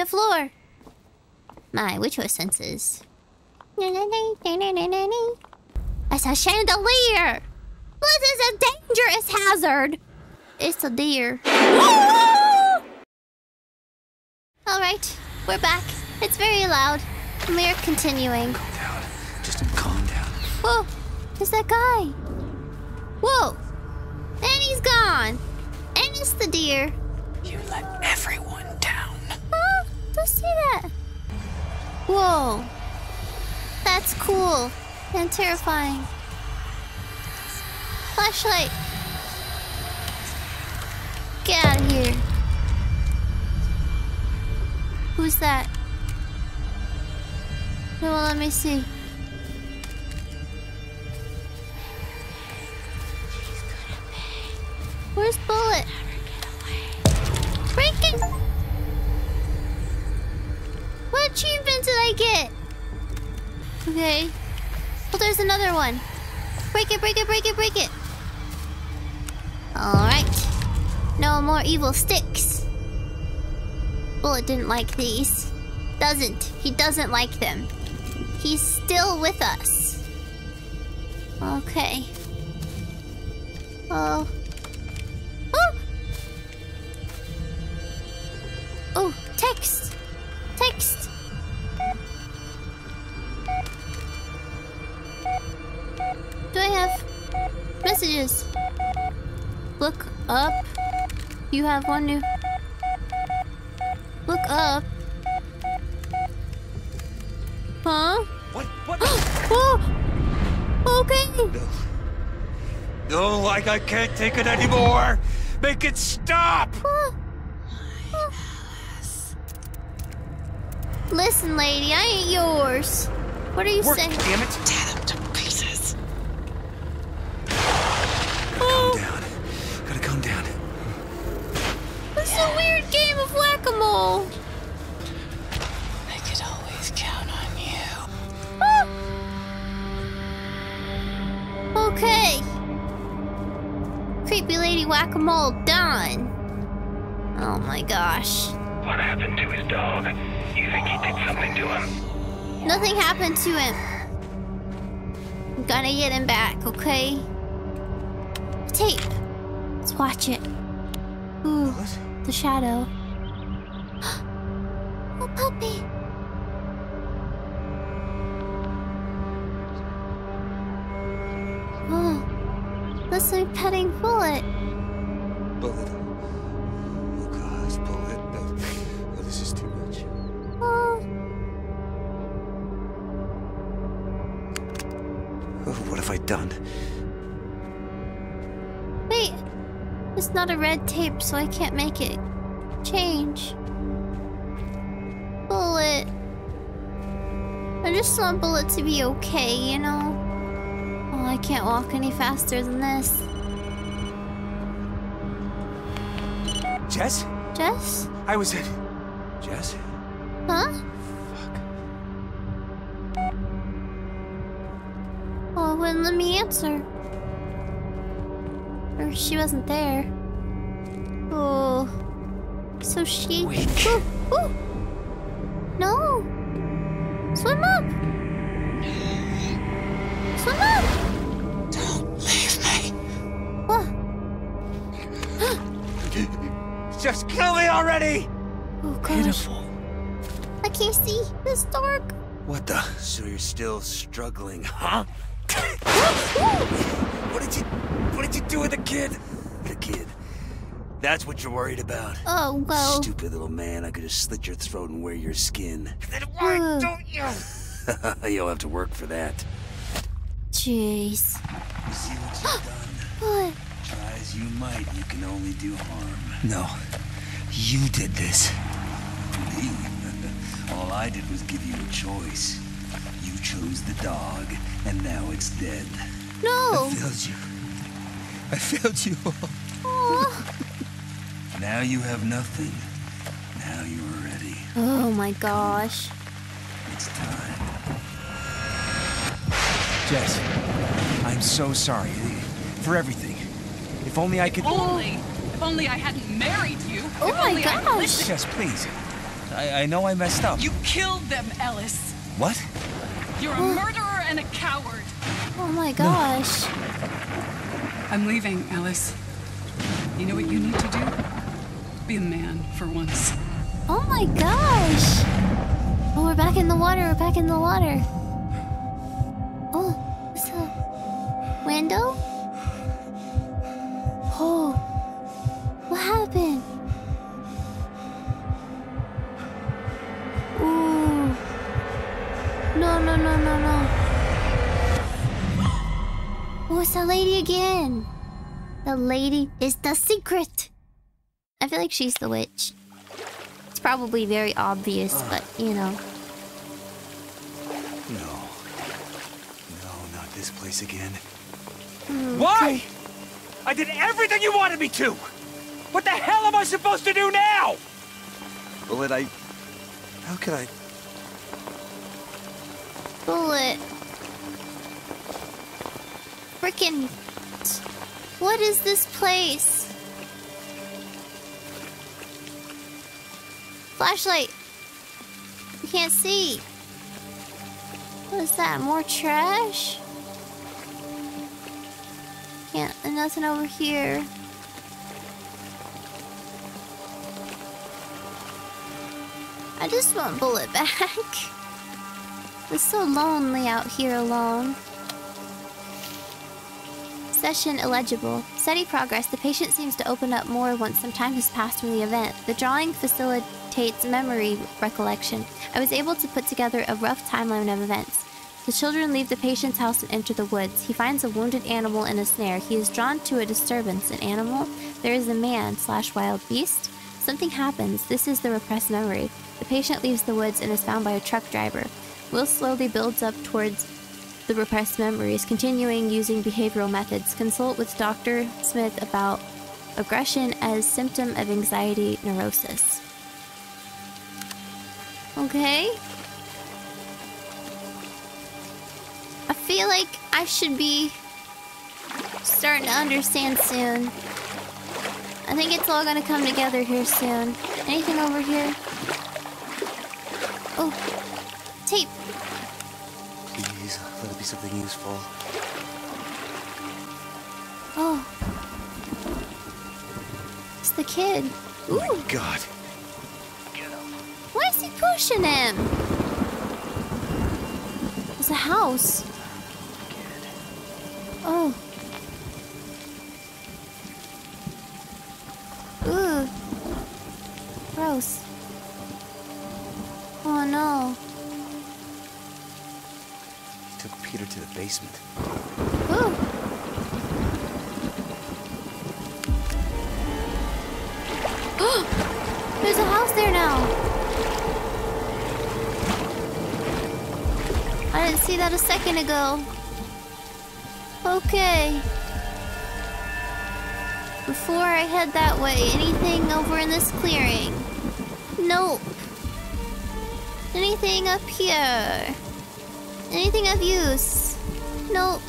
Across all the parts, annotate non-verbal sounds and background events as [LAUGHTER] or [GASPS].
the floor. My witch senses. It's a chandelier. This is a dangerous hazard. It's a deer. [GASPS] Alright, we're back. It's very loud. And we're continuing. Calm down. Just calm down. Whoa! There's that guy. Whoa! And he's gone. And it's the deer. You let everyone. Oh, don't that. Whoa. That's cool. And terrifying. Flashlight. Get out of here. Who's that? Well, let me see. Where's Bullet? Break it! What achievement did I get? Okay. Well, there's another one. Break it, break it, break it, break it. Alright. No more evil sticks. Bullet didn't like these. Doesn't. He doesn't like them. He's still with us. Okay. Oh. Oh! You have one new. Look up. Huh? What? What? [GASPS] oh! Okay! No, like I can't take it anymore. Make it stop. Listen, lady, I ain't yours. What are you Work, saying? damn it. Tear of whack-a-mole. I could always count on you. Okay. Creepy lady whack-a-mole done. Oh my gosh. What happened to his dog? You think he did something to him? Nothing happened to him. I'm gonna get him back, okay? Tape. Let's watch it. Ooh, the shadow. Tape, so I can't make it change. Bullet. I just want Bullet to be okay, you know? Oh, I can't walk any faster than this. Jess? Jess? I was in. Jess? Huh? Fuck. Oh, it wouldn't let me answer. Or she wasn't there. So she. Weak. Ooh, ooh. No. Swim up. Swim up. Don't leave me. What? [GASPS] Just kill me already! Oh gosh. Pitiful. I can't see. It's dark. What the? So you're still struggling, huh? [GASPS] what did you what did you do with the kid? The kid. That's what you're worried about. Oh well. Stupid little man, I could just slit your throat and wear your skin. Then Ugh. why don't you? [LAUGHS] You'll have to work for that. Jeez. You see what you've [GASPS] done? What? Try as you might, you can only do harm. No. You did this. Me? [LAUGHS] All I did was give you a choice. You chose the dog, and now it's dead. No. I failed you. I failed you. Aw. Now you have nothing. Now you are ready. Oh my gosh. It's time. Jess, I'm so sorry for everything. If only I could. Only, if only I hadn't married you. Oh if my only I gosh. listened- Jess, please. I, I know I messed up. You killed them, Ellis. What? You're a murderer and a coward. Oh my gosh. No. I'm leaving, Ellis. You know what you need to do? Be a man for once. Oh my gosh. Oh, we're back in the water. We're back in the water. Oh, what's up? window? Oh, what happened? Ooh. No, no, no, no, no. Oh, it's that lady again. The lady is the secret. I feel like she's the witch. It's probably very obvious, uh. but you know. No. No, not this place again. Mm. Why? I did everything you wanted me to! What the hell am I supposed to do now? Bullet, I... How could I... Bullet. Frickin' What is this place? Flashlight. You can't see. What is that? More trash? Can't. Nothing over here. I just want Bullet back. [LAUGHS] It's so lonely out here alone. Session illegible. Steady progress. The patient seems to open up more once some time has passed from the event. The drawing facilitates memory recollection. I was able to put together a rough timeline of events. The children leave the patient's house and enter the woods. He finds a wounded animal in a snare. He is drawn to a disturbance. An animal? There is a man slash wild beast? Something happens. This is the repressed memory. The patient leaves the woods and is found by a truck driver. Will slowly builds up towards the repressed memories, continuing using behavioral methods. Consult with Dr. Smith about aggression as symptom of anxiety neurosis. Okay. I feel like I should be starting to understand soon. I think it's all gonna come together here soon. Anything over here? Oh, tape. Let it be something useful. Oh. It's the kid. Oh my god. why is he pushing him? It's a house. Oh. Ooh. Gross. Oh no. Peter to the basement. Ooh. [GASPS] Oh, there's a house there now. I didn't see that a second ago. Okay. Before I head that way, anything over in this clearing? Nope. Anything up here? Anything of use? Nope.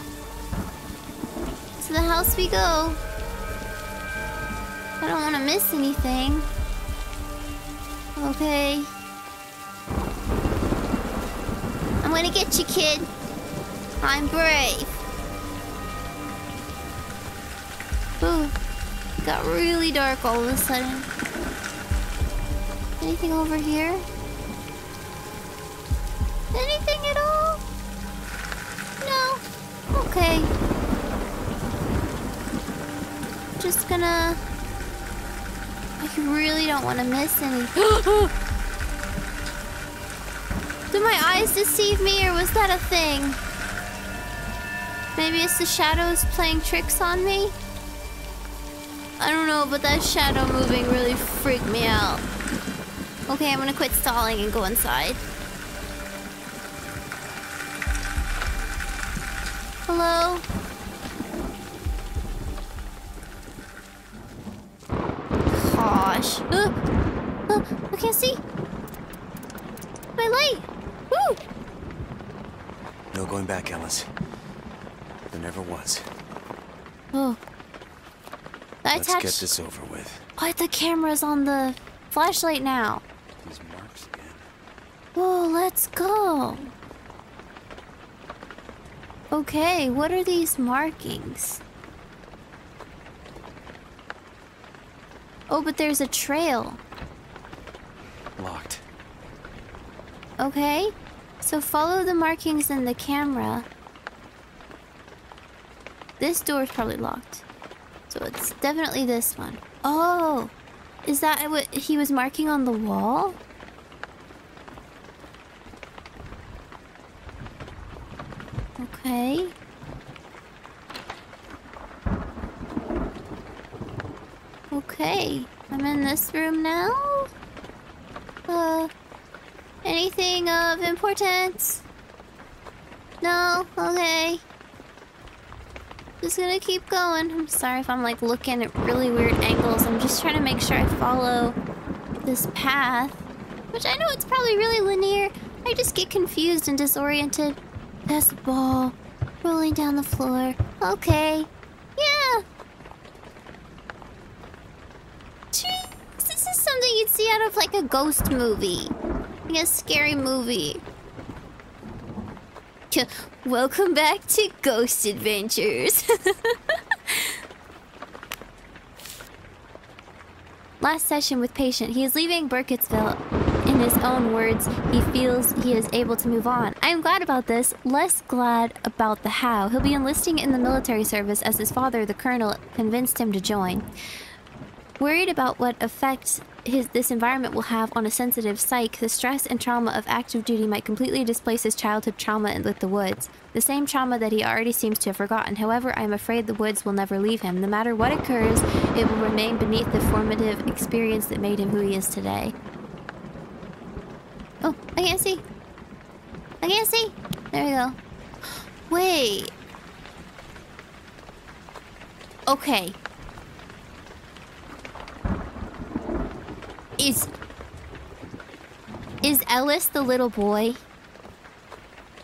To the house we go. I don't want to miss anything. Okay. I'm gonna get you, kid. I'm brave. Ooh. Got really dark all of a sudden. Anything over here? Gonna. I really don't want to miss any. [GASPS] Did my eyes deceive me, or was that a thing? Maybe it's the shadows playing tricks on me? I don't know, but that shadow moving really freaked me out. Okay, I'm gonna quit stalling and go inside. Hello? Gosh. Uh, uh, I can't see. My light. Woo! No going back, Ellis. Never was. Oh. I Let's get this over with. Why the camera's on the flashlight now? These marks Oh, let's go. Okay, what are these markings? Oh, but there's a trail. Locked. Okay, so follow the markings in the camera. This door is probably locked. So it's definitely this one. Oh, is that what he was marking on the wall? Okay. Okay, I'm in this room now. Uh, anything of importance? No? Okay. Just gonna keep going. I'm sorry if I'm like looking at really weird angles. I'm just trying to make sure I follow this path. Which I know it's probably really linear. I just get confused and disoriented. That's the ball rolling down the floor. Okay. Yeah. Jeez, this is something you'd see out of like a ghost movie. Like a scary movie. Welcome back to Ghost Adventures. [LAUGHS] Last session with patient, he is leaving Burkittsville. In his own words, he feels he is able to move on. I am glad about this, less glad about the how. He'll be enlisting in the military service as his father, the colonel, convinced him to join. Worried about what effects his, this environment will have on a sensitive psyche, the stress and trauma of active duty might completely displace his childhood trauma with the woods. The same trauma that he already seems to have forgotten. However, I am afraid the woods will never leave him. No matter what occurs, it will remain beneath the formative experience that made him who he is today. Oh, I can't see. I can't see. There we go. Wait. Okay. Is... Is Ellis the little boy?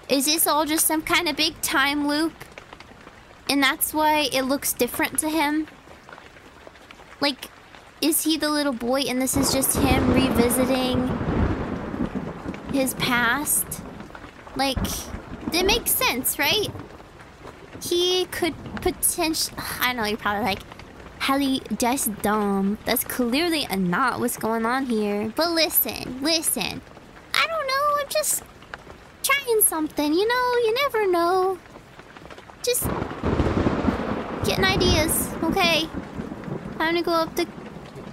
Is this all just some kind of big time loop? And that's why it looks different to him? Like, is he the little boy and this is just him revisiting his past? Like, it makes sense, right? He could potentially... I don't know, you're probably like, Hallie, just dumb. That's clearly not what's going on here. But listen, listen. I don't know, I'm just trying something, you know? You never know. Just getting ideas, okay? Time to go up the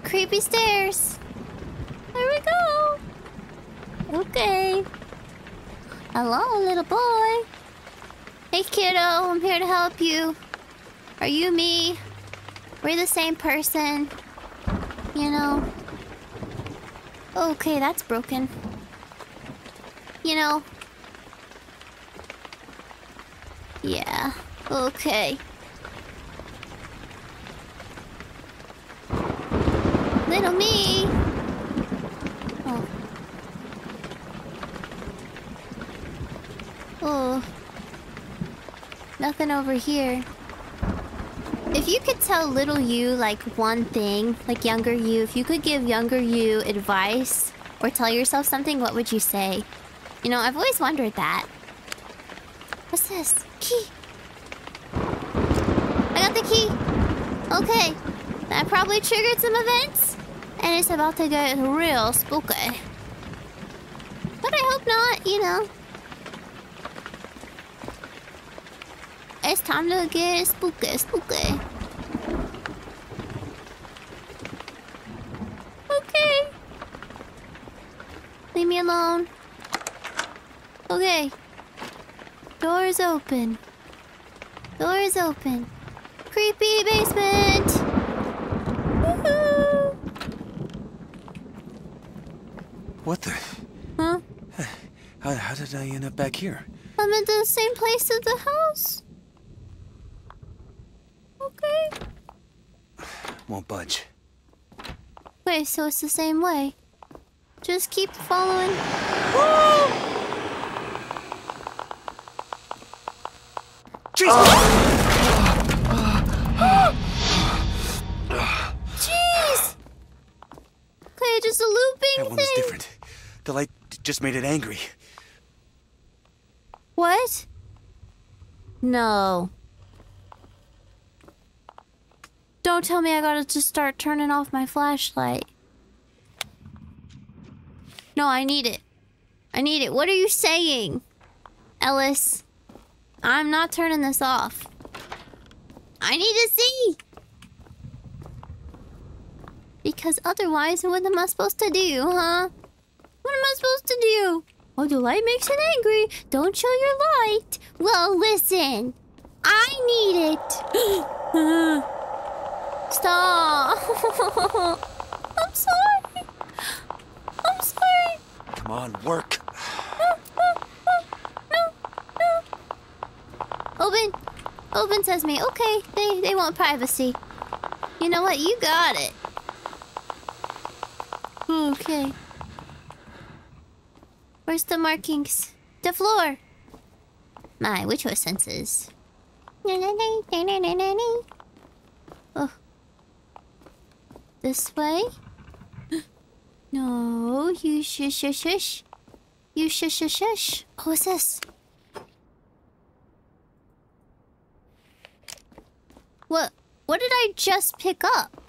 creepy stairs. There we go. Okay. Hello, little boy. Hey, kiddo, I'm here to help you. Are you me? We're the same person. You know. Okay, that's broken. You know. Yeah. Okay. Little me. Oh. Oh. Nothing over here. If you could tell little you, like, one thing, like younger you, if you could give younger you advice or tell yourself something, what would you say? You know, I've always wondered that. What's this? Key. I got the key. Okay. That probably triggered some events. And it's about to get real spooky. But I hope not, you know. It's time to get spooky, spooky. Okay. Leave me alone. Okay. Door is open. Door is open. Creepy basement! What the? Huh? How, how did I end up back here? I'm in the same place as the house. Okay. Won't budge. Wait, so it's the same way. Just keep following. Jeez! Okay, just a looping That one thing. was different. The light just made it angry. What? No. Don't tell me I gotta just start turning off my flashlight. No, I need it. I need it. What are you saying? Ellis, I'm not turning this off. I need to see. Because otherwise, what am I supposed to do, huh? What am I supposed to do? Oh, the light makes it angry. Don't show your light. Well, listen. I need it. [GASPS] Uh-huh. Stop. [LAUGHS] I'm sorry. I'm sorry. Come on, work. Open. Open says me. Okay, they, they want privacy. You know what? You got it. Okay. Where's the markings? The floor. My witcher senses. Oh. This way? [GASPS] no, you shush shush shush. You shush shush shush. Oh, what's this? What? What did I just pick up?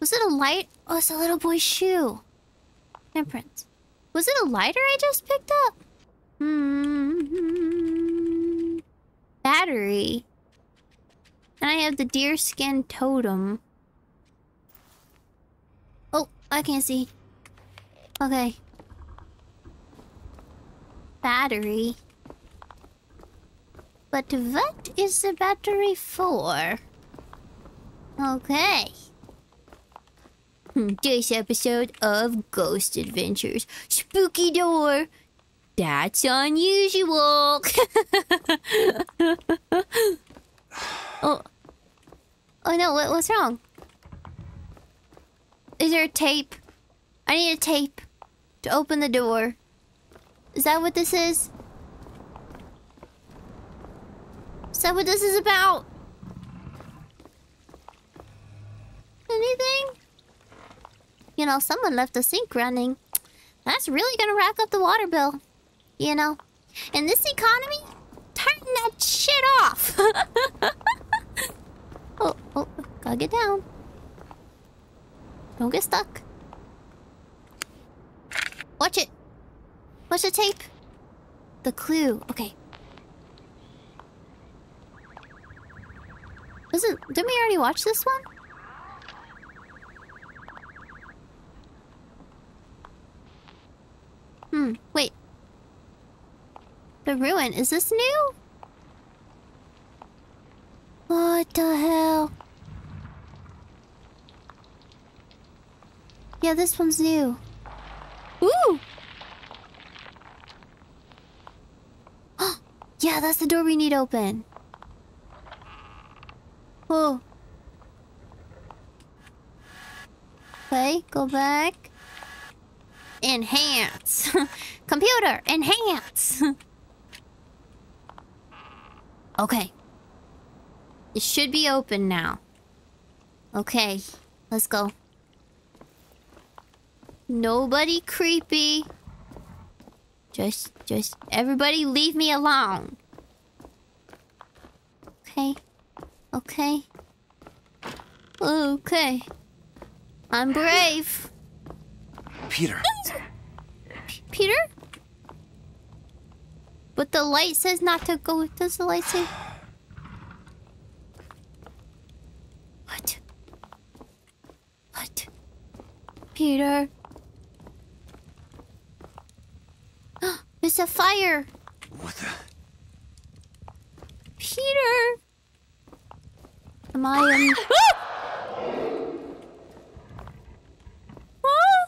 Was it a light? Oh, it's a little boy's shoe. Imprint. Was it a lighter I just picked up? Hmm. Battery. And I have the deer skin totem. I can't see. Okay. Battery. But what is the battery for? Okay. Hmm, this episode of Ghost Adventures. Spooky door. That's unusual. [LAUGHS] oh. Oh no, what, what's wrong? Is there a tape? I need a tape to open the door. Is that what this is? Is that what this is about? Anything? You know, someone left the sink running. That's really gonna rack up the water bill. You know? In this economy, turn that shit off! [LAUGHS] oh, oh, gotta get down. Don't get stuck. Watch it. Watch the tape. The clue. Okay. Listen, didn't we already watch this one? Hmm, wait. The ruin, is this new? What the hell? Yeah, this one's new. Ooh! [GASPS] yeah, that's the door we need open. Oh. Okay, go back. Enhance. [LAUGHS] Computer, enhance. [LAUGHS] okay. It should be open now. Okay, let's go. Nobody creepy. Just, just, everybody leave me alone. Okay. Okay. Okay. I'm brave. Peter. P Peter? But the light says not to go. Does the light say? What? What? Peter? It's a fire. What the? Peter! Am I in... [GASPS] Ah!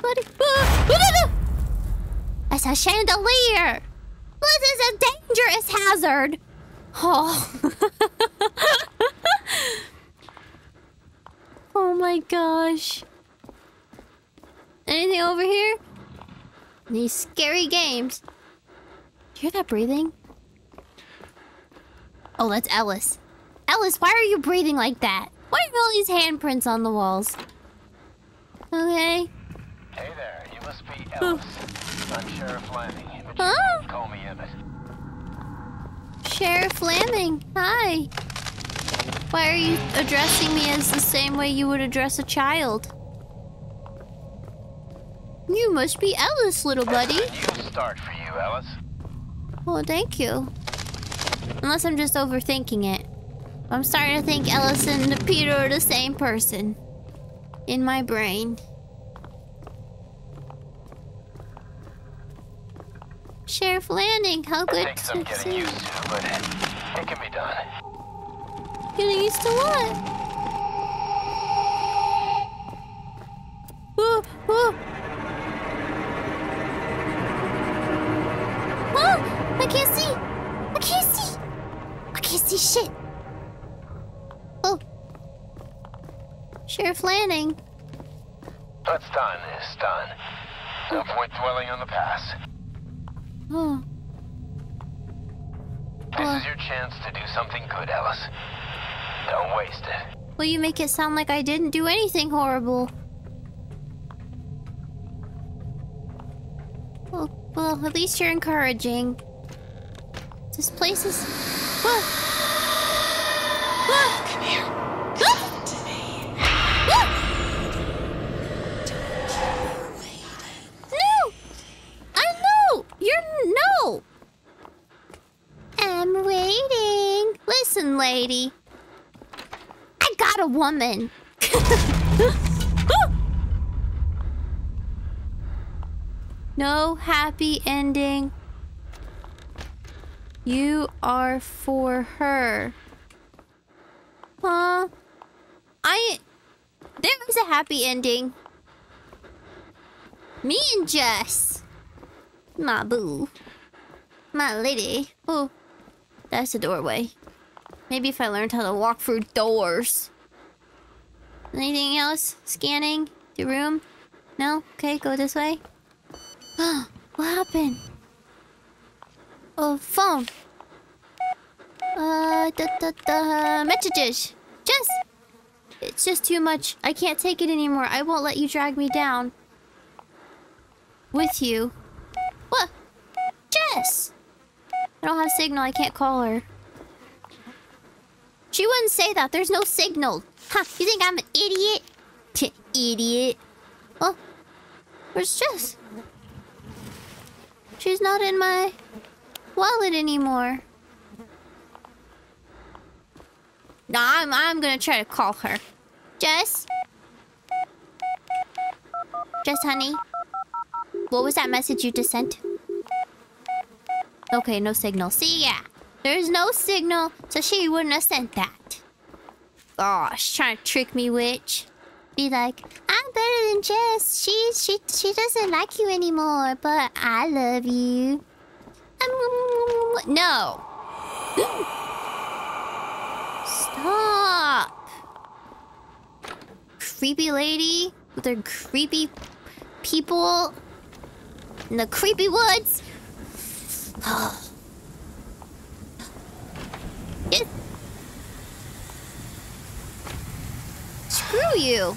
What? Ah! It's a chandelier! This is a dangerous hazard! Oh. [LAUGHS] oh my gosh. Anything over here? These scary games. Do you hear that breathing? Oh, that's Ellis. Ellis, why are you breathing like that? Why are all these handprints on the walls? Okay. Hey there. you must be Ellis. I'm Sheriff Lanning, Huh? call me Emmett. Sheriff Lambing, hi. Why are you addressing me as the same way you would address a child? You must be Ellis, little buddy. It's a new start for you, Ellis. Well, thank you. Unless I'm just overthinking it. I'm starting to think Ellis and Peter are the same person. In my brain. Sheriff Landing, how It good some to getting see you. used to, but it can be done. Getting used to what? Ooh, ooh. I can't see. I can't see. I can't see shit. Oh. Sheriff Lanning. Let's done this, done. No point dwelling on the past. Oh. This Well- is your chance to do something good, Ellis. Don't waste it. Well, you make it sound like I didn't do anything horrible. Well, well, at least you're encouraging. This place is. Whoa! Whoa! Come here. Come to me. No! I know! You're no! I'm waiting. Listen, lady. I got a woman. [LAUGHS] no happy ending. You are for her. Huh? I. There was a happy ending. Me and Jess. My boo. My lady. Oh, that's a doorway. Maybe if I learned how to walk through doors. Anything else? Scanning the room? No? Okay, go this way. [GASPS] what happened? Oh, phone. Uh, da, da, da, messages. Just. It's just too much. I can't take it anymore. I won't let you drag me down. With you. What? Jess! I don't have signal. I can't call her. She wouldn't say that. There's no signal. Huh, you think I'm an idiot? T idiot. Oh, where's Jess? She's not in my wallet anymore. No, I'm, I'm gonna try to call her. Jess? Jess, honey? What was that message you just sent? Okay, no signal. See, yeah. There's no signal, so she wouldn't have sent that. Gosh, trying to trick me, witch. Be like, I'm better than Jess. She she she doesn't like you anymore, but I love you. No. Stop. Creepy lady with her creepy people in the creepy woods. [GASPS] It... Screw you.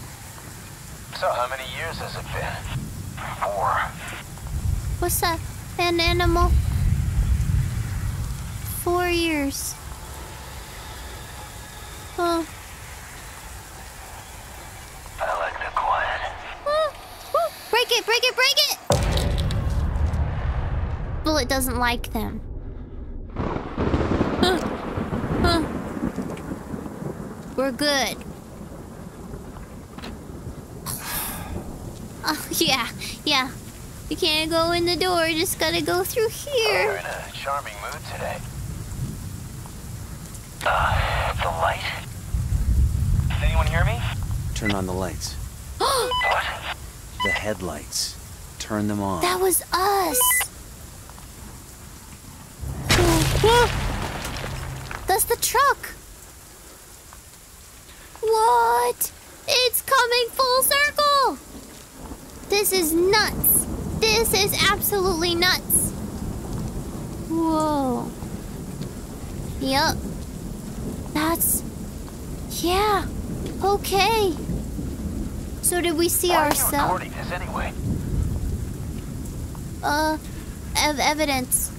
So how many years has it been? Four. What's that? An animal? Four years. Oh. I like the quiet. Break it, break it, break it! Bullet doesn't like them. Huh. Huh. We're good. [SIGHS] Oh, yeah, yeah. You can't go in the door, just gotta go through here. You're in a charming mood today. Uh, the light? Can anyone hear me? Turn on the lights. [GASPS] What? The headlights. Turn them on. That was us! [GASPS] That's the truck! What? It's coming full circle! This is nuts! This is absolutely nuts! Whoa. Yup. That's. Yeah. Okay. So did we see Why are you ourselves? anyway? uh, ev evidence.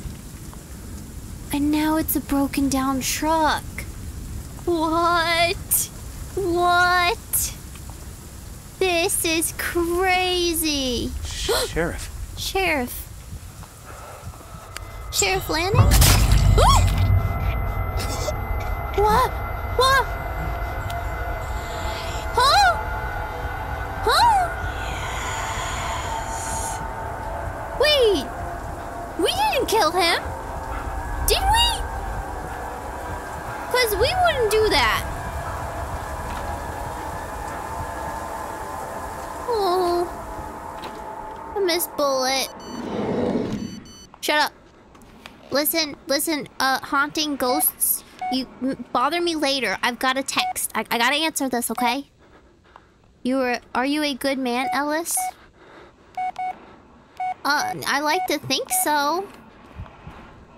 And now it's a broken down truck. What? What? This is crazy. [GASPS] Sheriff. Sheriff. Sheriff Lanning? What? What? Huh? Huh? Wait. We didn't kill him. Did we? Because we wouldn't do that. Oh. Miss Bullet. Shut up. Listen, listen, uh, haunting ghosts. You bother me later. I've got a text. I, I gotta answer this, okay? You are, are you a good man, Ellis? Uh, I like to think so.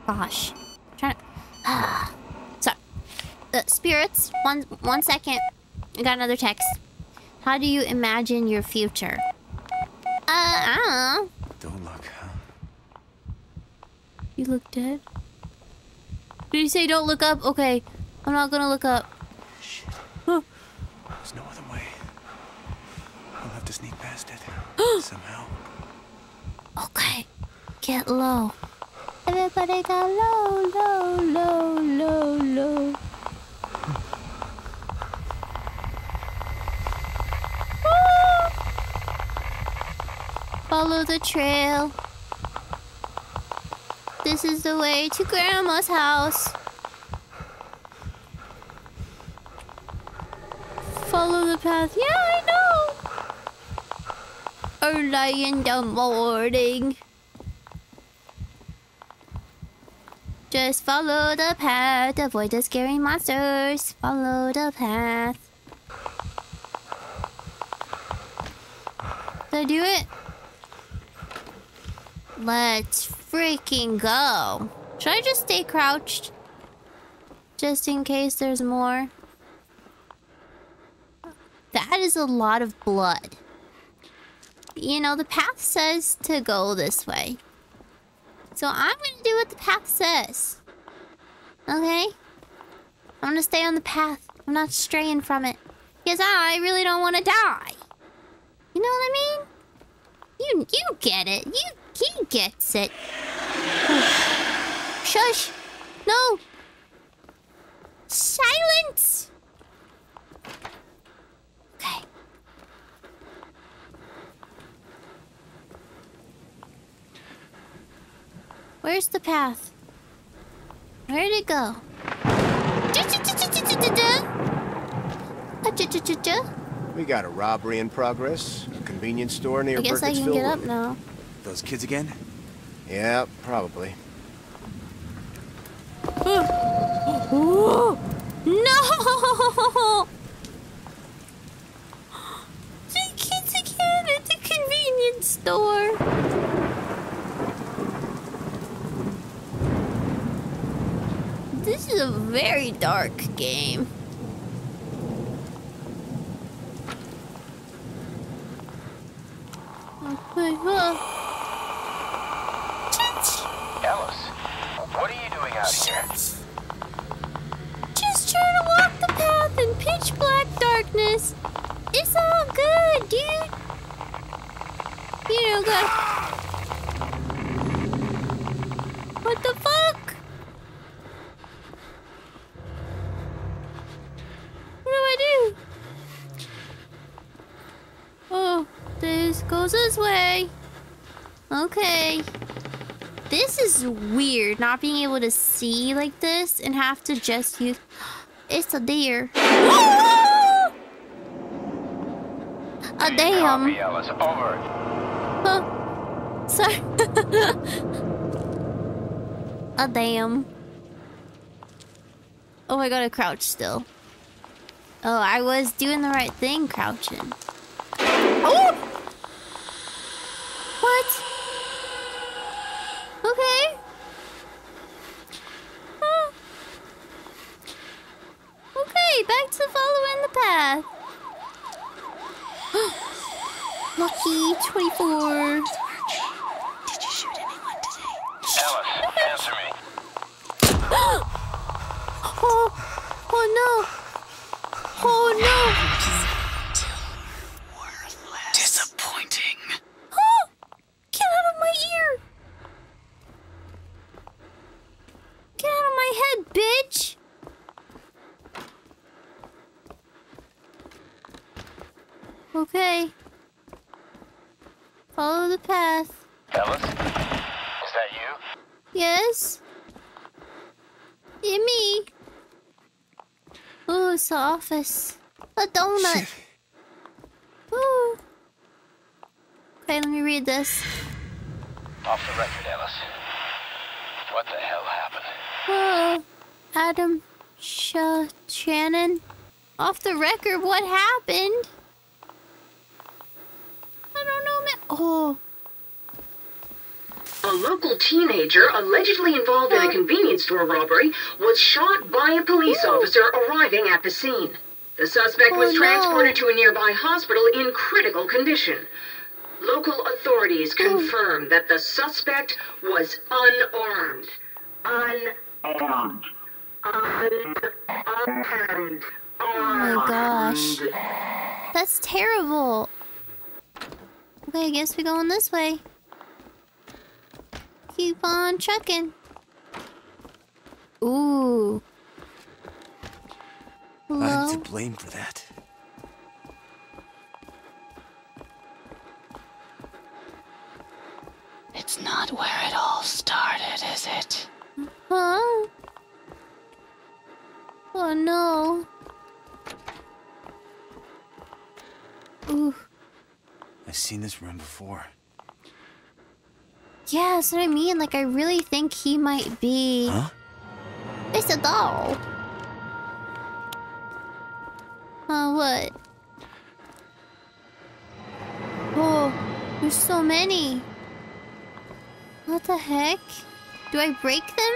Gosh. trying [SIGHS] to... Ah. Sorry. Uh, spirits, one, one second. I got another text. How do you imagine your future? Uh, I don't know. Don't look. You look dead? Did you say don't look up? Okay. I'm not gonna look up. Shit. Huh. There's no other way. I'll have to sneak past it. [GASPS] somehow. Okay. Get low. Everybody got low, low, low, low, low. Follow the trail. This is the way to Grandma's house. Follow the path. Yeah, I know. Early in the morning. Just follow the path, avoid the scary monsters. Follow the path. Did I do it? Let's freaking go. Should I just stay crouched? Just in case there's more. That is a lot of blood. You know, the path says to go this way. So I'm gonna do what the path says. Okay? I'm gonna stay on the path. I'm not straying from it. Because I really don't want to die. You know what I mean? You you get it. You he gets it. [SIGHS] Shush. No. Silence. Okay. Where's the path? Where'd it go? We got a robbery in progress. A convenience store near I guess I can get up now. Those kids again? Yeah, probably. Oh, no! The kids again at the convenience store. This is a very dark game. Okay, huh. Ellis, what are you doing out here? Just trying to walk the path in pitch black darkness. It's all good, dude. You know, God. What the fuck? What do I do? Oh, this goes this way. Okay. This is weird, not being able to see like this and have to just use. [GASPS] It's a deer. [GASPS] a damn. Over. Huh. Sorry. [LAUGHS] a damn. Oh, I gotta crouch still. Oh, I was doing the right thing, crouching. Oh! What? Okay. Huh. Okay, back to following the path. Lucky 24. Did you shoot it? Follow the path. Ellis? Is that you? Yes? Yeah, me. Ooh, it's the office. A donut. [LAUGHS] Ooh. Okay, let me read this. Off the record, Ellis. What the hell happened? Oh, Adam Sh Shannon. Off the record, what happened? I don't know, man. Oh, A local teenager allegedly involved in a convenience store robbery was shot by a police Ooh. officer arriving at the scene. The suspect Oh, was no. transported to a nearby hospital in critical condition. Local authorities confirmed that the suspect was unarmed. Unarmed. Unarmed. oh my gosh. That's terrible. Okay, I guess we're going this way. Keep on trucking. Ooh. I'm to blame for that. It's not where it all started, is it? Huh? Oh no. Ooh. I've seen this room before. Yeah, that's what I mean. Like, I really think he might be. Huh? It's a doll. Uh, what? Oh, there's so many. What the heck? Do I break them?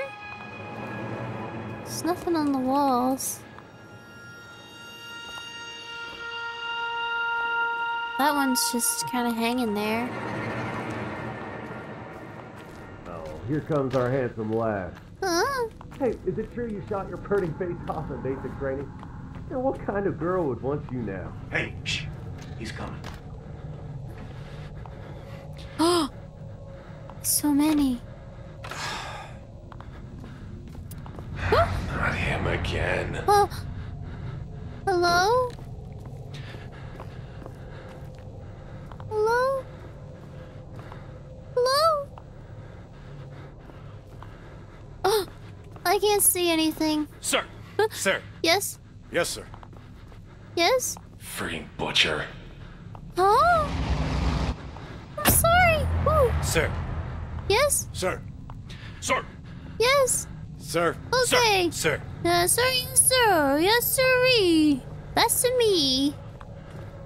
There's nothing on the walls. That one's just kind of hanging there. Here comes our handsome lad. Huh? Hey, is it true you shot your pretty face off in basic training? You know, what kind of girl would want you now? Hey, shh. He's coming. Oh [GASPS] so many. Not him again. Oh. Hello? Hello? Hello? Oh, I can't see anything. Sir! Sir! Yes? Yes, sir. Yes? Freaking butcher. Huh? I'm sorry. Ooh. Sir! Yes? Sir! Sir! Yes? Sir! Okay. Sir! Yes, uh, sir. Yes, sir. Yes, sirree. That's me.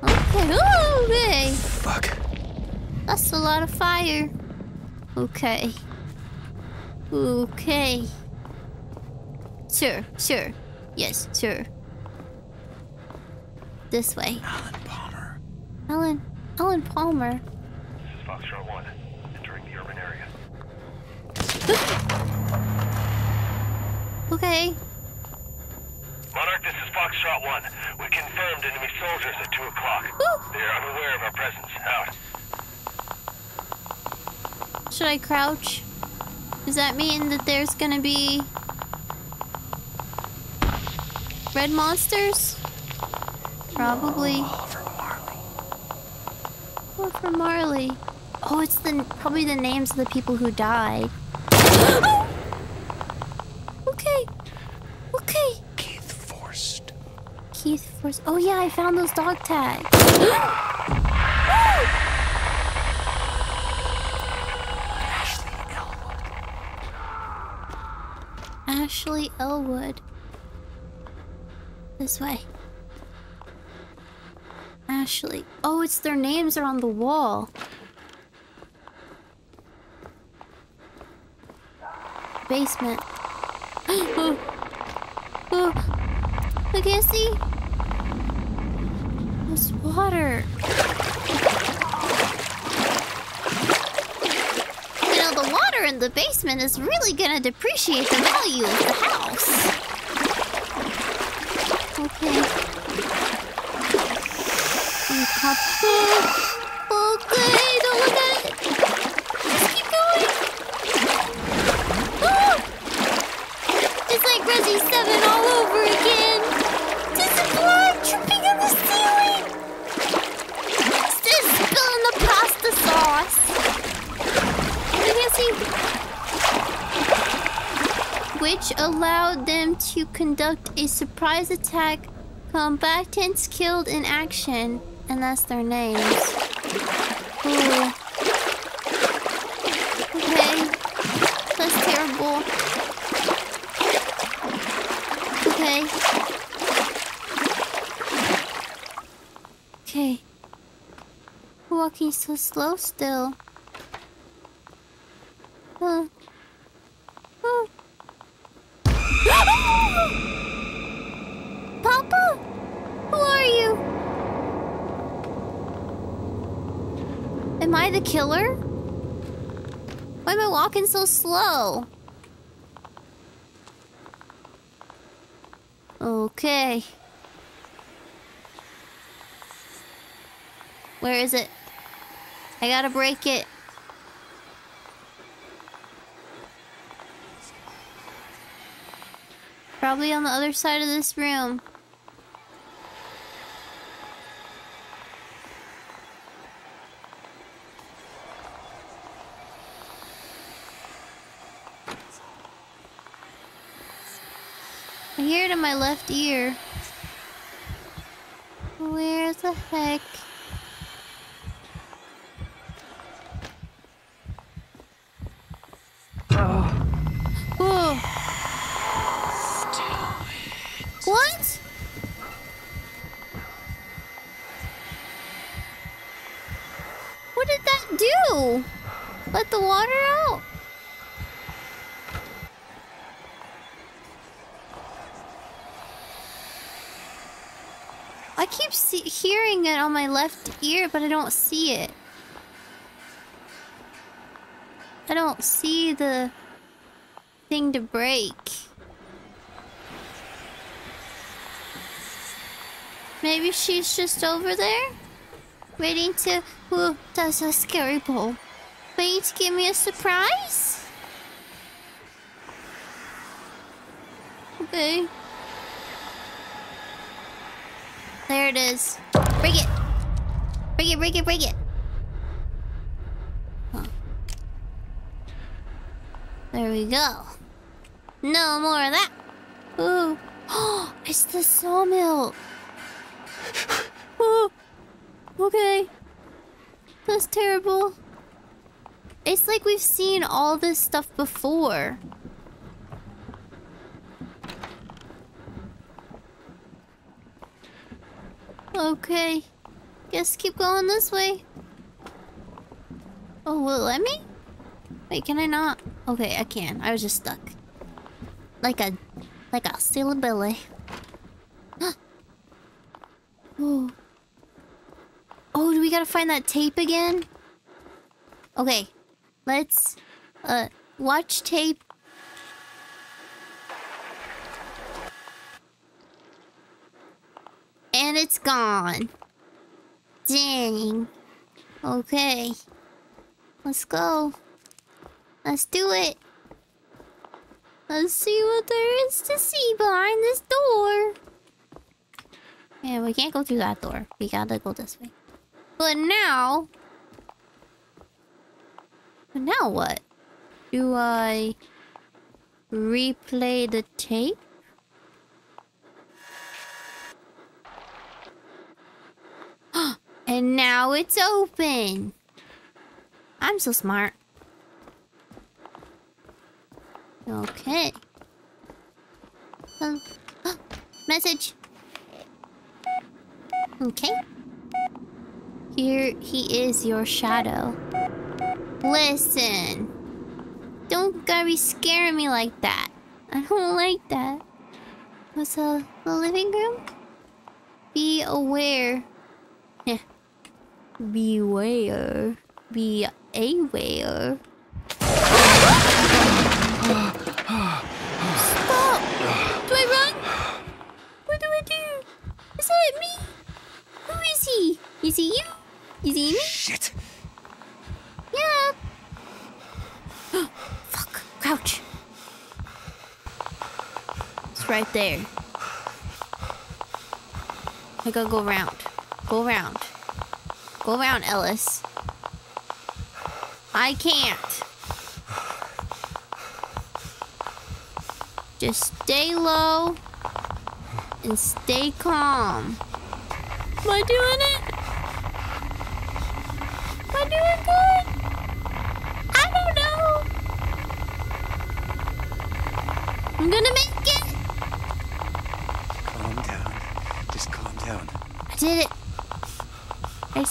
Okay. Ooh, okay. Fuck. That's a lot of fire. Okay. Okay. Sure, sure. Yes, sure. This way. Alan Palmer. Alan. Alan Palmer. This is Foxtrot 1, entering the urban area. [LAUGHS] Okay. Monarch, this is Foxtrot 1. We confirmed enemy soldiers at 2 o'clock. They are unaware of our presence. Out. Should I crouch? Does that mean that there's gonna be red monsters? Probably. Oh, Oliver Marley. Or for Marley. Oh, it's the probably the names of the people who died. [GASPS] okay. Okay. Keith Forst. Keith Force. Oh yeah, I found those dog tags. [GASPS] Ashley Elwood. Ashley Elwood. This way. Ashley. Oh, it's their names are on the wall. Basement. oh. [GASPS] Oh. I can't see. There's water. You know, the water in the basement is really gonna depreciate the value of the house. Okay. Conduct a surprise attack. Combatants killed in action. And that's their names. Ooh. Okay. That's terrible. Okay. Okay. Walking so slow still. Huh. Oh. Papa? Who are you? Am I the killer? Why am I walking so slow? Okay. Where is it? I gotta break it. Probably on the other side of this room. My left ear. Where the heck? Whoa. What? What did that do? Let the water out? I keep see hearing it on my left ear, but I don't see it. I don't see the thing to break. Maybe she's just over there? Waiting to... Ooh, that's a scary bowl. Waiting to give me a surprise? Okay. There it is. Break it! Break it, break it, break it! Huh. There we go. No more of that. Ooh. Oh, [GASPS] it's the sawmill. Oh, okay. That's terrible. It's like we've seen all this stuff before. Okay. Guess keep going this way. Oh, will let me? Wait, can I not? Okay, I can. I was just stuck. Like a... Like a silly billy. [GASPS] oh. Oh, do we gotta find that tape again? Okay. Let's... Uh, watch tape. And it's gone. Dang. Okay. Let's go. Let's do it. Let's see what there is to see behind this door. Yeah, we can't go through that door. We gotta go this way. But now... But now what? Do I... Replay the tape? And now it's open! I'm so smart. Okay. Oh, [GASPS] message. Okay. Here he is, your shadow. Listen. Don't gotta be scaring me like that. I don't [LAUGHS] like that. What's the living room? Be aware. Beware. Be aware. Stop! Do I run? What do I do? Is that me? Who is he? Is he you? Is he me? Shit. Yeah. [GASPS] Fuck. Crouch. It's right there. I gotta go around. Go around. Go around, Ellis. I can't. Just stay low and stay calm. Am I doing it?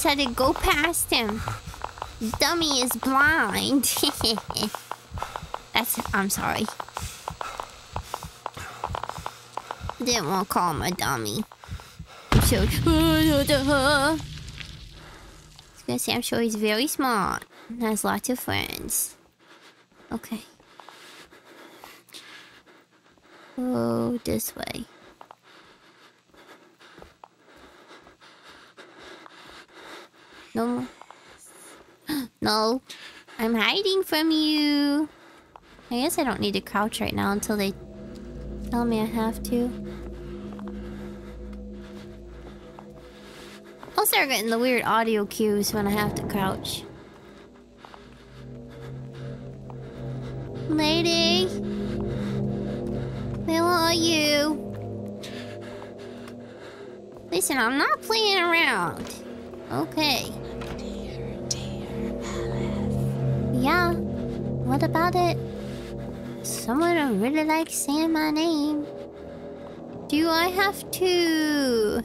Just to go past him. Dummy is blind. [LAUGHS] That's. I'm sorry. Didn't want to call him a dummy. I'm sure. [LAUGHS] I gonna say I'm sure he's very smart and has lots of friends. Okay. Oh, this way. No more. No. I'm hiding from you. I guess I don't need to crouch right now until they tell me I have to. I'll start getting the weird audio cues when I have to crouch. Lady. Where are you? Listen, I'm not playing around. Okay. Yeah. What about it? Someone who really likes saying my name. Do I have to?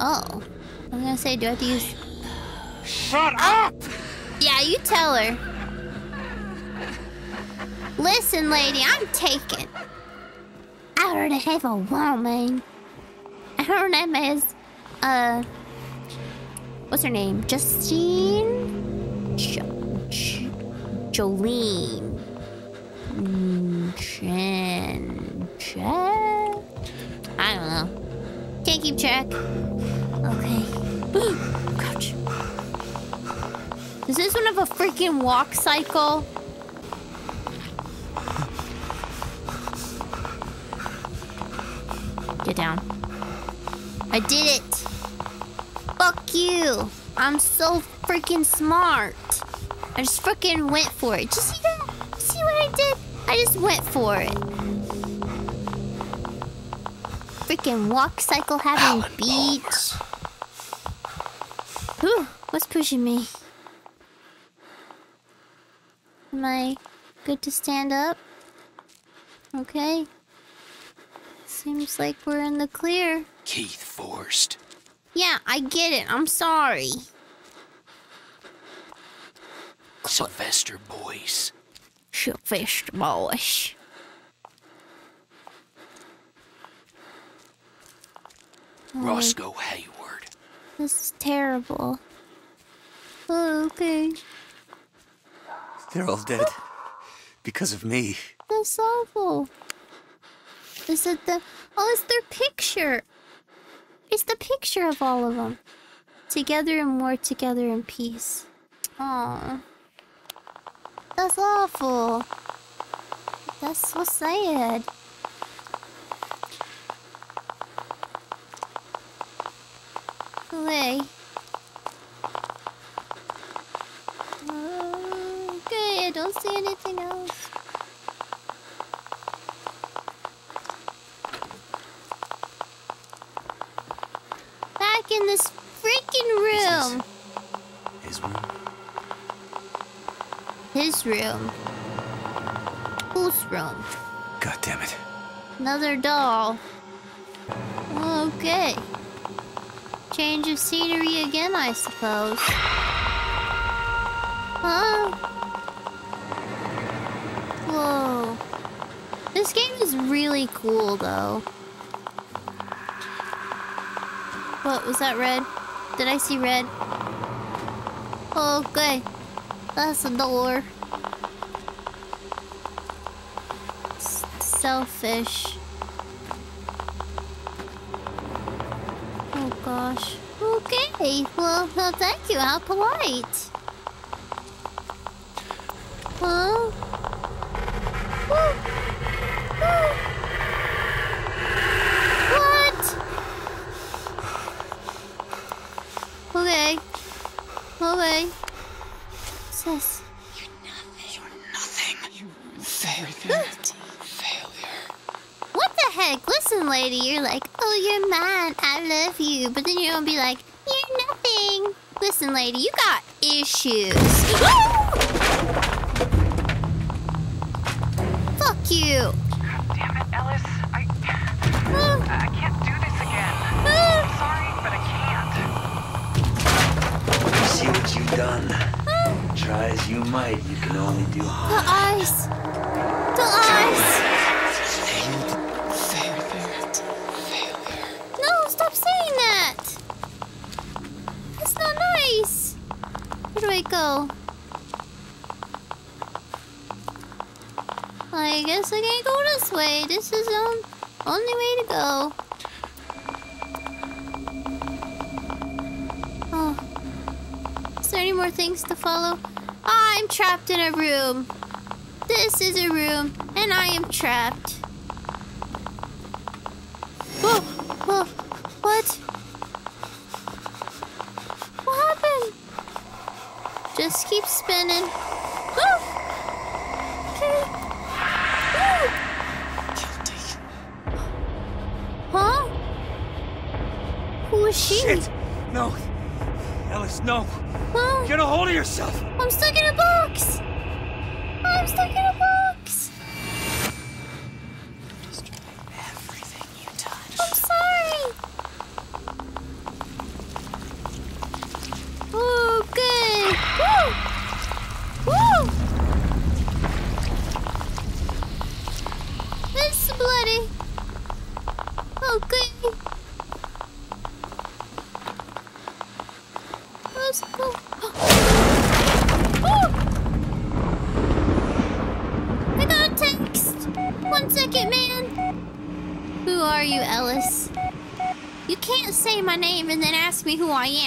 Oh. I'm gonna say, do I have to use. Shut up! Yeah, you tell her. Listen, lady, I'm taken. I already have a woman. Her name is, uh, what's her name? Justine? Jolene. Jen. Jen? I don't know. Can't keep track. Okay. [GASPS] Crouch. Does this one have a freaking walk cycle? Get down. I did it. Fuck you. I'm so freaking smart. I just freaking went for it. Did you see that? See what I did? I just went for it. Freaking walk cycle having beach. Whew, what's pushing me? Am I good to stand up? Okay. Seems like we're in the clear. Keith Forrest. Yeah, I get it. I'm sorry. Sylvester Boyce. Sylvester Boyce. Roscoe Hayward. This is terrible. Oh, okay. They're all dead. Because of me. That's awful. Is it the... Oh, it's their picture. It's the picture of all of them. Together and more together in peace. Aw. That's awful. That's so sad. Okay. Okay, I don't see anything else. Back in this freaking room. His room. His room. Whose room? God damn it. Another doll. Okay. Change of scenery again, I suppose. Huh? Whoa. This game is really cool, though. What, was that red? Did I see red? Okay. That's a door. S- selfish. Oh gosh. Okay. Well, well, thank you. How polite. More things to follow? I'm trapped in a room. This is a room, and I am trapped. Oh, oh, what? What happened? Just keep spinning.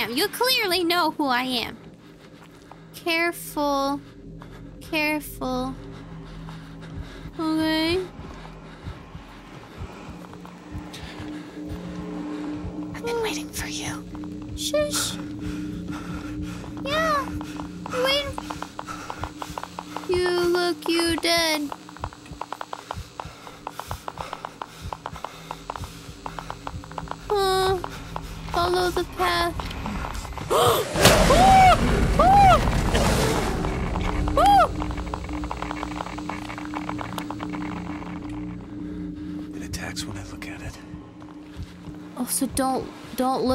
Am. You clearly know who I am.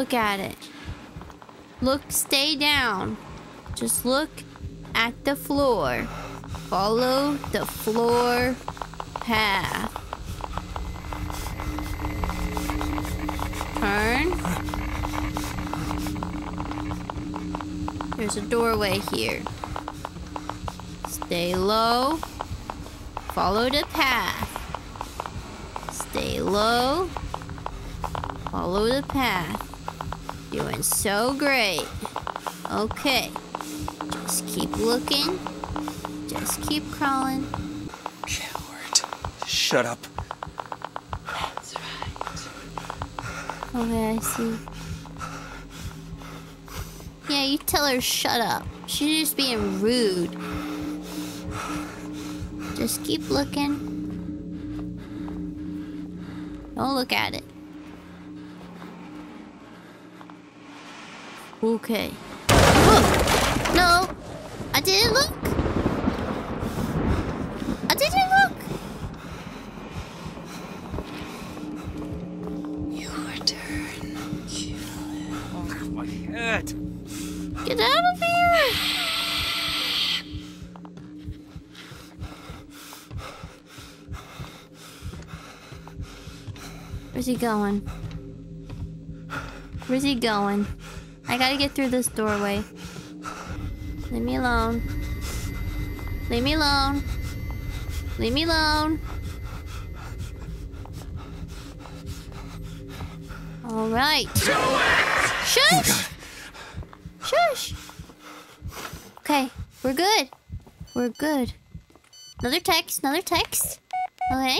Look at it. Look, stay down. Just look at the floor. Follow the floor path. Turn. There's a doorway here. Stay low. Follow the path. Stay low. Follow the path. Doing so great. Okay. Just keep looking. Just keep crawling. Shut up. Okay, I see. Yeah, you tell her shut up. She's just being rude. Just keep looking. Don't look at it. Okay. Oh, no, I didn't look. I didn't look. Your turn. Oh My head. Get out of here! Where's he going? Where's he going? I gotta get through this doorway. Leave me alone. Leave me alone. Leave me alone. All right. Shush! Shush! Okay, we're good. We're good. Another text, another text. Okay.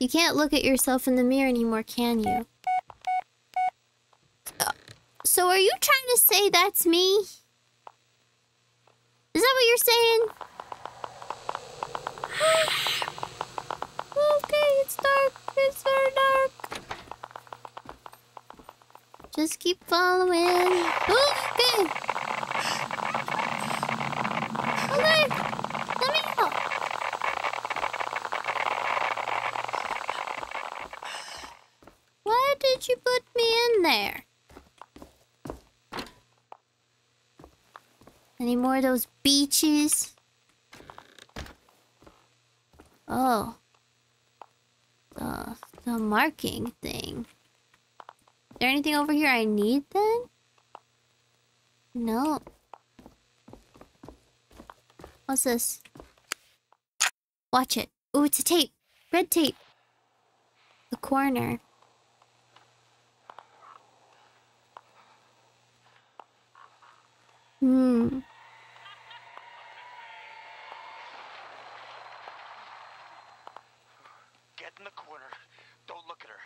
You can't look at yourself in the mirror anymore, can you? So are you trying to say that's me? Is that what you're saying? [SIGHS] okay, it's dark. It's very dark. Just keep following. okay. Those beaches? Oh. The, the marking thing. Is there anything over here I need then? No. What's this? Watch it. Oh, it's a tape. Red tape. The corner. Hmm. Get in the corner. Don't look at her.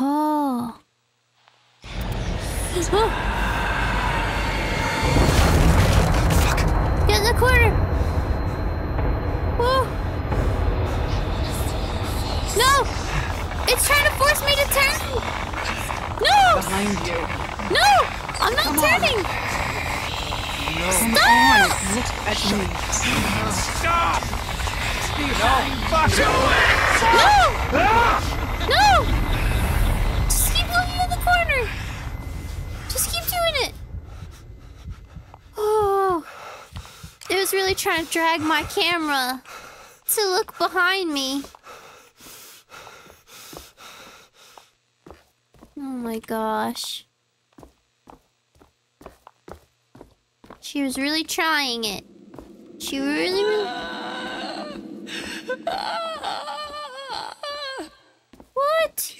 Oh. Get in the corner. Whoa. No! It's trying to force me to turn. No! Behind you. No! I'm not turning. Come Stop! on, look at me. Stop! No, fuck No! No! Just keep looking in the corner. Just keep doing it. Oh. It was really trying to drag my camera to look behind me. Oh my gosh. She was really trying it. She really, really... What?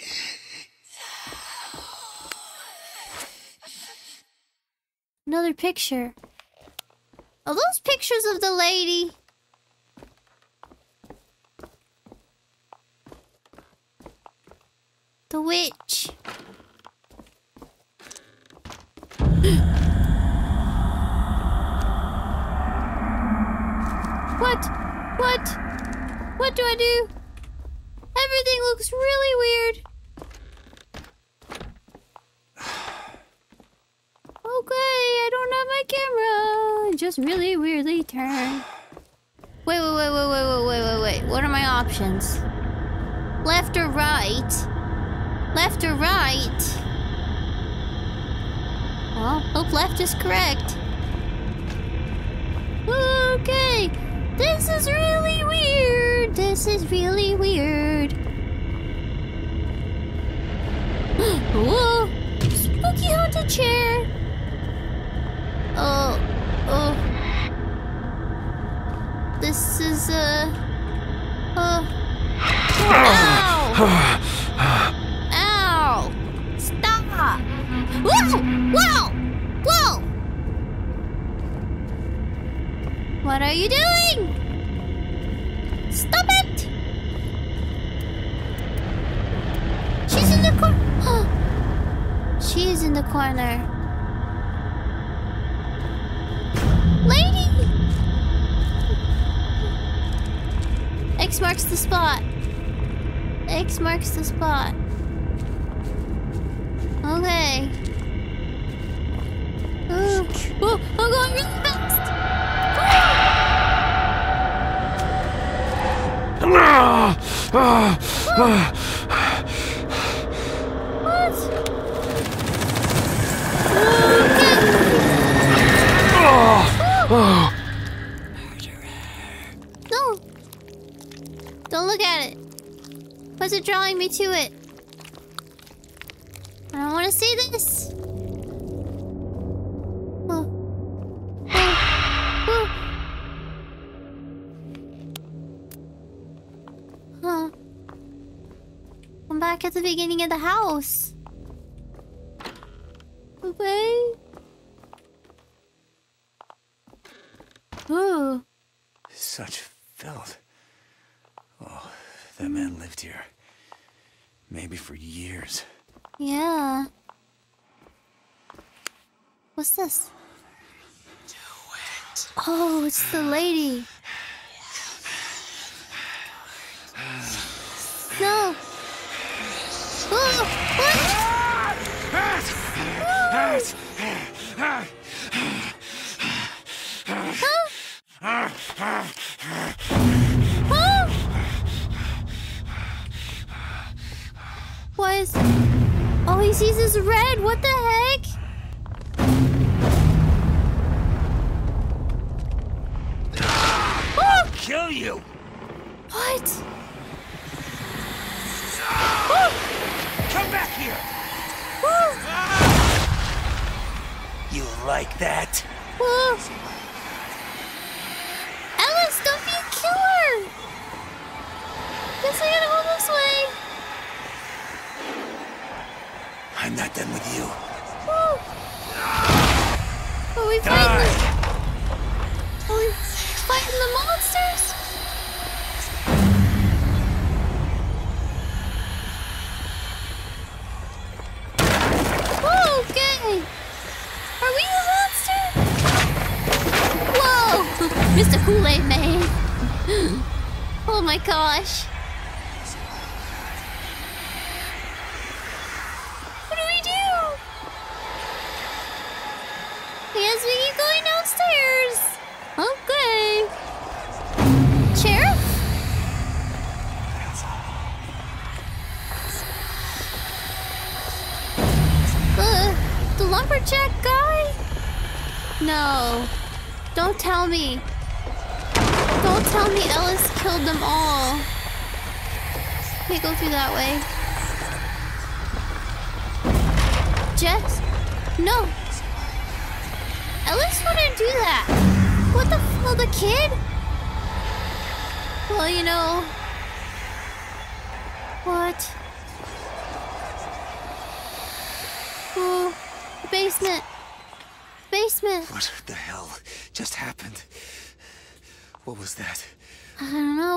Another picture. Are those pictures of the lady? The witch. [GASPS] what? What? What do I do? Everything looks really weird. Okay, I don't have my camera. Just really weirdly turned. Wait, wait, wait, wait, wait, wait, wait, wait, wait. What are my options? Left or right? Left or right? Well, hope left is correct. Okay, this is really weird. This is really weird. [GASPS] Whoa, spooky haunted chair. Oh, oh. This is uh, uh. Ow! Ow! Stop! Whoa! Whoa! Whoa! What are you doing? Stop it! She's in the corner. [GASPS] She's in the corner. Marks the spot. X marks the spot. Okay. Oh, oh, I'm going really fast. What? Look at it. Why's it drawing me to it? I don't want to see this. Oh. Oh. Oh. Huh. I'm back at the beginning of the house. Okay. here. Maybe for years. Yeah. What's this? It. Oh, it's the lady. No. Oh, Is... All he sees is red. What the heck? Oh! Kill you! What? Come back here! You like that? Oh. Ellis, don't be a killer! Guess I gotta go this way. I'm not done with you. Woo. Are we fighting? Are we fighting the monsters?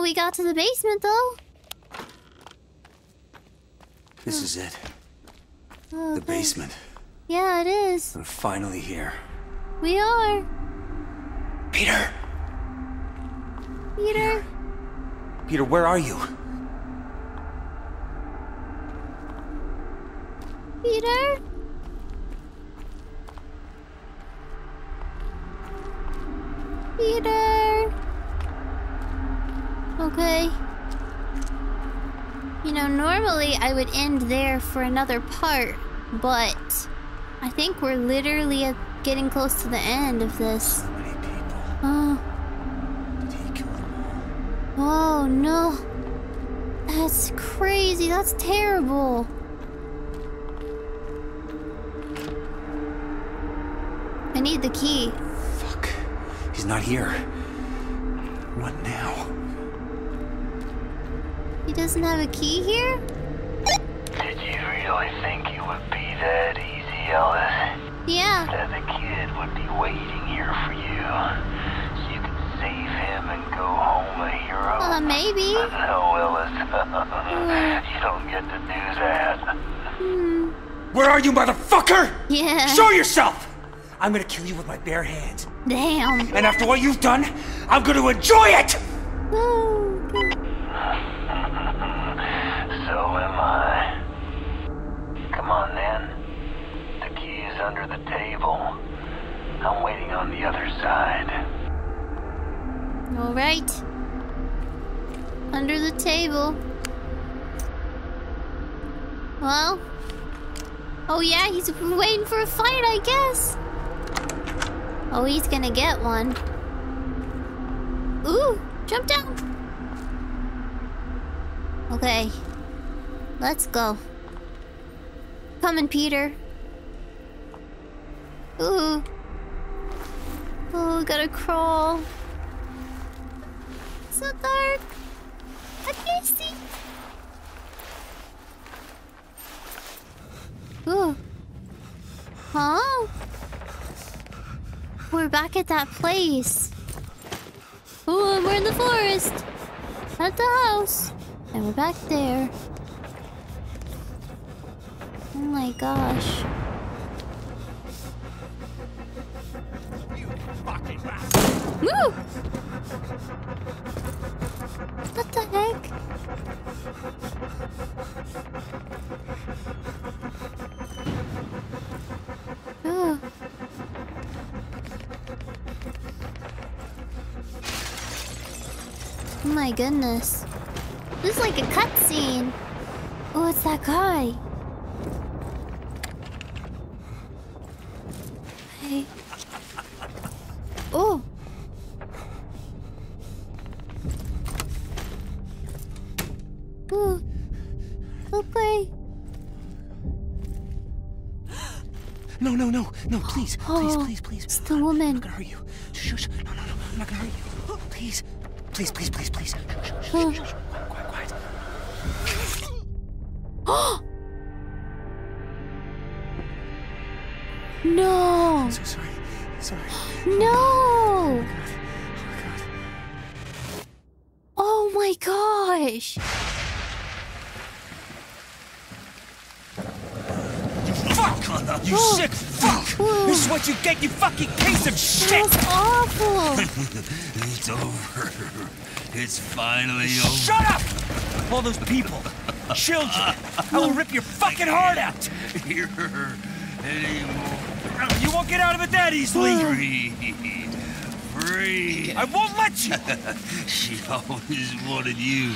We got to the basement though. This is it. Oh, The okay. basement. Yeah, it is. I'm finally here. We are. Peter! Peter. Peter, where are you? Peter. Peter. Okay. You know, normally I would end there for another part, but I think we're literally getting close to the end of this. Oh. Oh no. That's crazy. That's terrible. I need the key. Fuck. He's not here. Doesn't have a key here? Did you really think it would be that easy, Ellis? Yeah. That the kid would be waiting here for you. So you could save him and go home a hero? Uh, maybe. No, Ellis. you don't get to do that. Where are you, motherfucker? Yeah. Show yourself! I'm gonna kill you with my bare hands. Damn. And after what you've done, I'm gonna enjoy it! So am I. Come on then. The key is under the table. I'm waiting on the other side. All right. Under the table. Well. Oh yeah, he's waiting for a fight, I guess. Oh, he's gonna get one. Ooh, jump down. Okay. Let's go. Coming, Peter. Ooh. Oh, gotta crawl. So dark. I can't see. Ooh. Huh? We're back at that place. Ooh, and we're in the forest. At the house. And we're back there. Oh my gosh. Woo! My goodness. This is like a cutscene. Oh, it's that guy. Hey. Oh. Ooh. Okay. No, no, no, no, please, please, oh, please, please. It's the woman. I'm not gonna hurt you. Shh, no, no, no, I'm not gonna hurt you. Please, please, please, please, please. Shh, shh, shh, shh, hmm. shh. Quiet, quiet, Oh! [GASPS] no! I'm so sorry. Sorry. No! Oh my oh oh gosh! Fuck! You oh. sick fuck! Hmm. This is what you get, you fucking piece of shit! That's awful! [LAUGHS] it's over. It's finally over. Shut up! All those people, children, [LAUGHS] I will rip your fucking heart out! Here anymore. Uh, you won't get out of it that easily! Free. Free. I won't let you! [LAUGHS] She always wanted you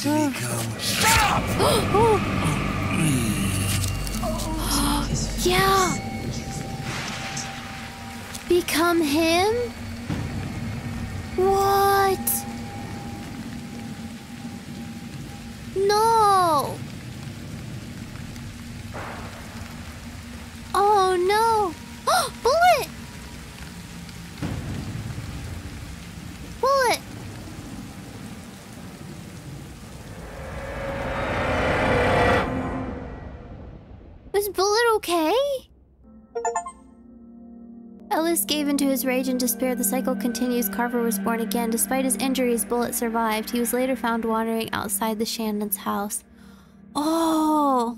to become. Shut up! [GASPS] [GASPS] [GASPS] yeah! Become him? What? No! Oh no! [GASPS] Bullet! Bullet! Was Bullet okay? Ellis gave into his rage and despair. The cycle continues. Carver was born again. Despite his injuries, Bullet survived. He was later found wandering outside the Shannons' house. Oh!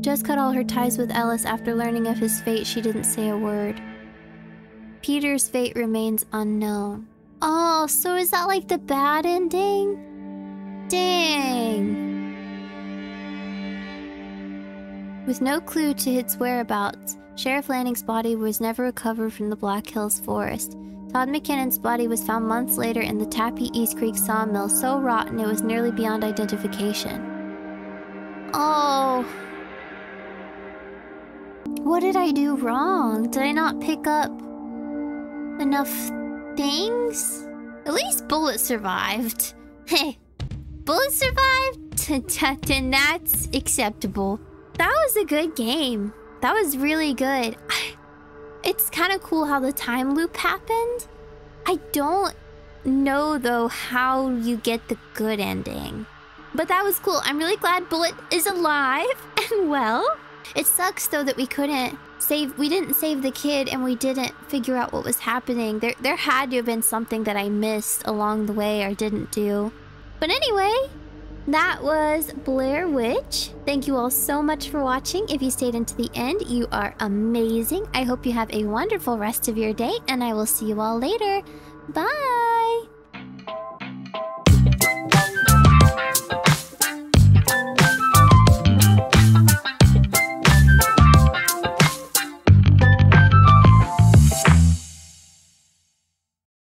Jess cut all her ties with Ellis after learning of his fate. She didn't say a word. Peter's fate remains unknown. Oh, so is that like the bad ending? Dang. With no clue to its whereabouts, Sheriff Lanning's body was never recovered from the Black Hills forest. Todd McKinnon's body was found months later in the Tappy East Creek sawmill, so rotten it was nearly beyond identification. Oh. What did I do wrong? Did I not pick up enough things? At least Bullet survived. [LAUGHS] Hey, Bullet survived? [LAUGHS] and that's acceptable. That was a good game. That was really good. [SIGHS] It's kind of cool how the time loop happened. I don't know though how you get the good ending. But that was cool. I'm really glad Bullet is alive [LAUGHS] and well. It sucks though that we couldn't save we didn't save the kid and we didn't figure out what was happening. There there had to have been something that I missed along the way or didn't do. But anyway, that was Blair Witch. Thank you all so much for watching. If you stayed until the end, you are amazing. I hope you have a wonderful rest of your day, and I will see you all later. Bye!